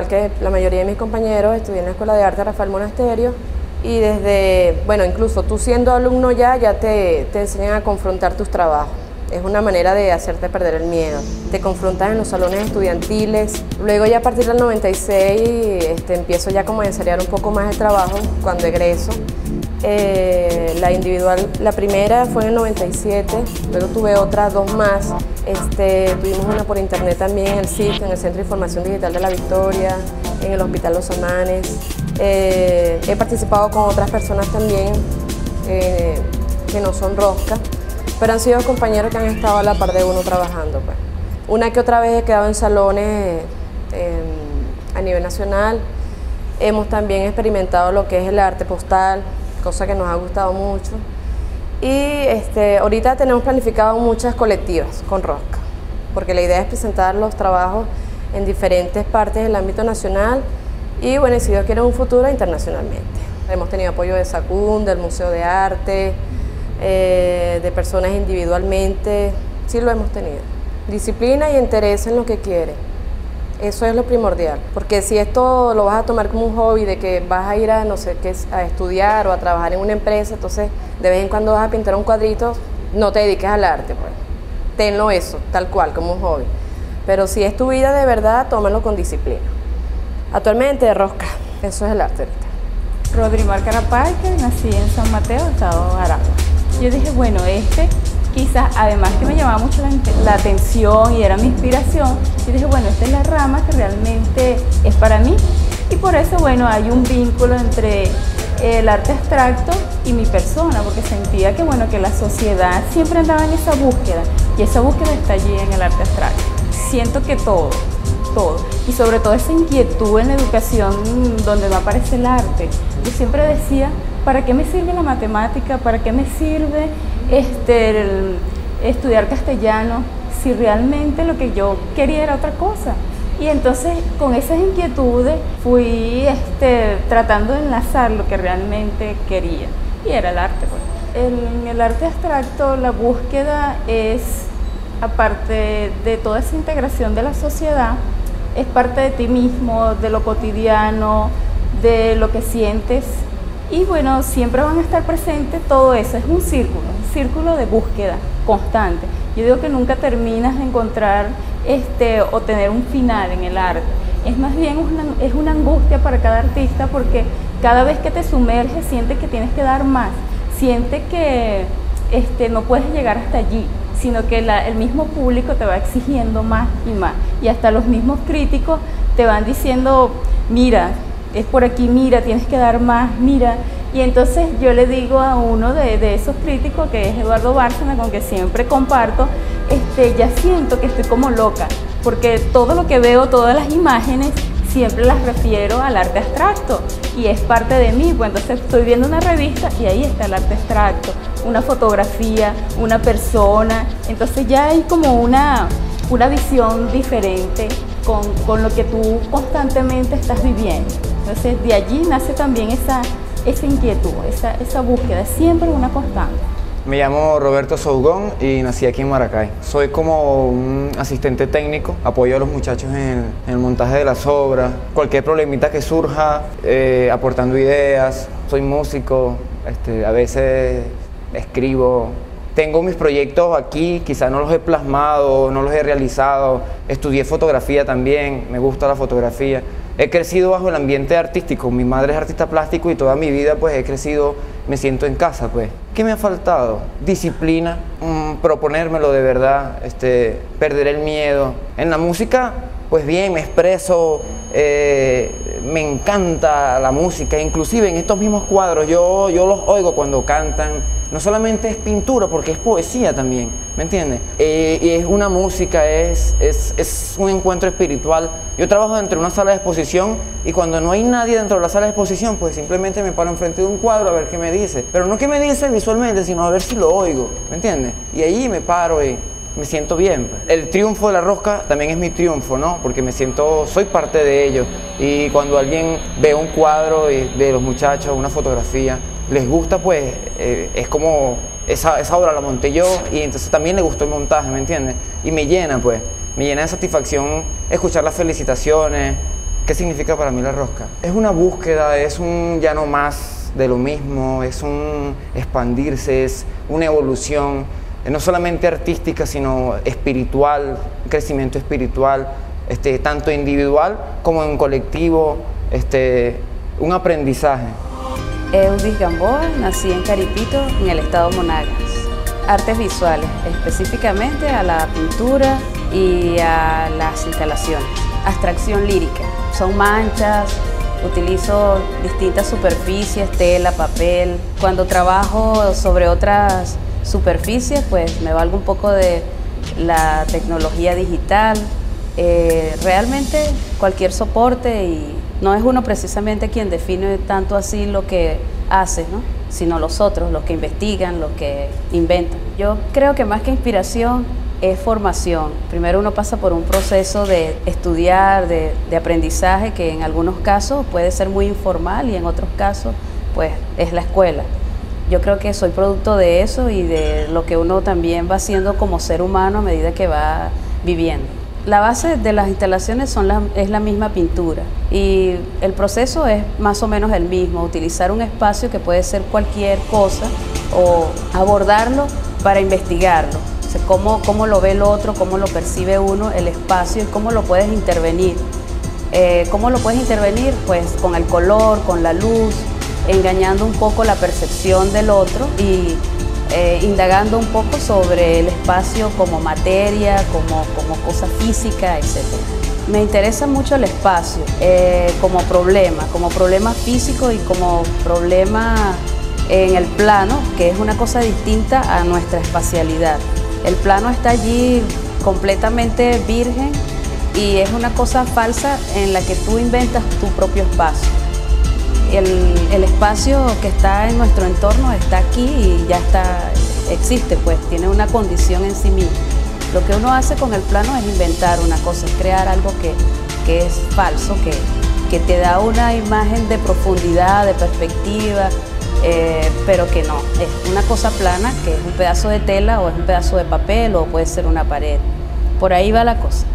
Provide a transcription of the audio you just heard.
igual que la mayoría de mis compañeros, estudié en la Escuela de Arte Rafael Monasterio y desde, bueno, incluso tú siendo alumno ya, ya te, te enseñan a confrontar tus trabajos. Es una manera de hacerte perder el miedo. Te confrontas en los salones estudiantiles. Luego ya a partir del 96 este, empiezo ya como a ensayar un poco más el trabajo cuando egreso. Eh, la individual, la primera fue en el 97, luego tuve otras dos más. Este, tuvimos una por internet también en el CIC, en el Centro de Información Digital de la Victoria, en el Hospital Los Amanes. Eh, he participado con otras personas también eh, que no son rosca, pero han sido compañeros que han estado a la par de uno trabajando. Pues. Una que otra vez he quedado en salones a nivel nacional. Hemos también experimentado lo que es el arte postal, cosa que nos ha gustado mucho. Y este, ahorita tenemos planificado muchas colectivas con Rosca, porque la idea es presentar los trabajos en diferentes partes del ámbito nacional y bueno, si Dios quiere un futuro internacionalmente. Hemos tenido apoyo de SACUN, del Museo de Arte, eh, de personas individualmente, sí lo hemos tenido. Disciplina y interés en lo que quiere. Eso es lo primordial, porque si esto lo vas a tomar como un hobby de que vas a ir a no sé qué a estudiar o a trabajar en una empresa, entonces de vez en cuando vas a pintar un cuadrito, no te dediques al arte, pues. Tenlo eso, tal cual, como un hobby. Pero si es tu vida de verdad, tómalo con disciplina. Actualmente rosca, eso es el arte ahorita. Rodrimar Carapay, que nací en San Mateo, Estado Aragua. Yo dije, bueno, este quizás además que me llamaba mucho la, atención y era mi inspiración, y dije, bueno, esta es la rama que realmente es para mí. Y por eso, bueno, hay un vínculo entre el arte abstracto y mi persona, porque sentía que, bueno, que la sociedad siempre andaba en esa búsqueda, y esa búsqueda está allí en el arte abstracto. Siento que todo, todo, y sobre todo esa inquietud en la educación donde no aparece el arte. Yo siempre decía, ¿para qué me sirve la matemática? ¿Para qué me sirve este, estudiar castellano si realmente lo que yo quería era otra cosa. Y entonces con esas inquietudes fui este, tratando de enlazar lo que realmente quería y era el arte. Pues. En el arte abstracto la búsqueda es, aparte de toda esa integración de la sociedad, es parte de ti mismo, de lo cotidiano, de lo que sientes y bueno, siempre van a estar presentes todo eso, es un círculo, un círculo de búsqueda constante. Yo digo que nunca terminas de encontrar este, o tener un final en el arte. Es más bien una, es una angustia para cada artista porque cada vez que te sumerges sientes que tienes que dar más, sientes que este, no puedes llegar hasta allí, sino que el mismo público te va exigiendo más y más. Y hasta los mismos críticos te van diciendo, mira, es por aquí, mira, tienes que dar más, mira. Y entonces yo le digo a uno de, esos críticos, que es Eduardo Bárcena, con que siempre comparto, este, ya siento que estoy como loca, porque todo lo que veo, todas las imágenes, siempre las refiero al arte abstracto y es parte de mí. Pues entonces estoy viendo una revista y ahí está el arte abstracto, una fotografía, una persona. Entonces ya hay como una, una visión diferente con, con lo que tú constantemente estás viviendo. Entonces de allí nace también esa, esa inquietud, esa, esa búsqueda, siempre una constante. Me llamo Roberto Sougón y nací aquí en Maracay. Soy como un asistente técnico, apoyo a los muchachos en, el montaje de las obras, cualquier problemita que surja, eh, aportando ideas. Soy músico, este, a veces escribo. Tengo mis proyectos aquí, quizás no los he plasmado, no los he realizado. Estudié fotografía también, me gusta la fotografía he crecido bajo el ambiente artístico. Mi madre es artista plástico y toda mi vida pues he crecido, me siento en casa pues. ¿Qué me ha faltado? Disciplina, mm, proponérmelo de verdad, este, perder el miedo. En la música, pues bien, me expreso, eh, me encanta la música, inclusive en estos mismos cuadros yo, yo los oigo cuando cantan no solamente es pintura, porque es poesía también, ¿me entiendes? Eh, y es una música, es, es, un encuentro espiritual. Yo trabajo dentro de una sala de exposición y cuando no hay nadie dentro de la sala de exposición, pues simplemente me paro enfrente de un cuadro a ver qué me dice. Pero no que me dice visualmente, sino a ver si lo oigo, ¿me entiendes? Y ahí me paro y me siento bien. El triunfo de la rosca también es mi triunfo, ¿no? Porque me siento, soy parte de ello. Y cuando alguien ve un cuadro de los muchachos, una fotografía, les gusta, pues eh, es como esa, esa, obra la monté yo y entonces también le gustó el montaje, ¿me entiendes? Y me llena, pues, me llena de satisfacción escuchar las felicitaciones, ¿Qué significa para mí la rosca? Es una búsqueda, es un ya no más de lo mismo, es un expandirse, es una evolución, no solamente artística, sino espiritual, crecimiento espiritual, este, tanto individual como en colectivo, este, un aprendizaje. Eudis Gamboa, nací en Caripito, en el estado Monagas. Artes visuales, específicamente a la pintura y a las instalaciones. Abstracción lírica, son manchas, utilizo distintas superficies, tela, papel. Cuando trabajo sobre otras superficies, pues me valgo un poco de la tecnología digital. Eh, realmente cualquier soporte y no es uno precisamente quien define tanto así lo que hace, ¿no? sino los otros, los que investigan, los que inventan. Yo creo que más que inspiración es formación. Primero uno pasa por un proceso de estudiar, de, de, aprendizaje, que en algunos casos puede ser muy informal y en otros casos pues es la escuela. Yo creo que soy producto de eso y de lo que uno también va haciendo como ser humano a medida que va viviendo. La base de las instalaciones son la, es la misma pintura y el proceso es más o menos el mismo, utilizar un espacio que puede ser cualquier cosa o abordarlo para investigarlo, o sea, cómo, cómo, lo ve el otro, cómo lo percibe uno, el espacio y cómo lo puedes intervenir. Eh, ¿Cómo lo puedes intervenir? Pues con el color, con la luz, engañando un poco la percepción del otro y eh, indagando un poco sobre el espacio como materia, como, como cosa física, etc. Me interesa mucho el espacio eh, como problema, como problema físico y como problema en el plano, que es una cosa distinta a nuestra espacialidad. El plano está allí completamente virgen y es una cosa falsa en la que tú inventas tu propio espacio el, espacio que está en nuestro entorno está aquí y ya está, existe, pues tiene una condición en sí mismo. Lo que uno hace con el plano es inventar una cosa, es crear algo que, es falso, que, que, te da una imagen de profundidad, de perspectiva, eh, pero que no, es una cosa plana, que es un pedazo de tela o es un pedazo de papel o puede ser una pared. Por ahí va la cosa.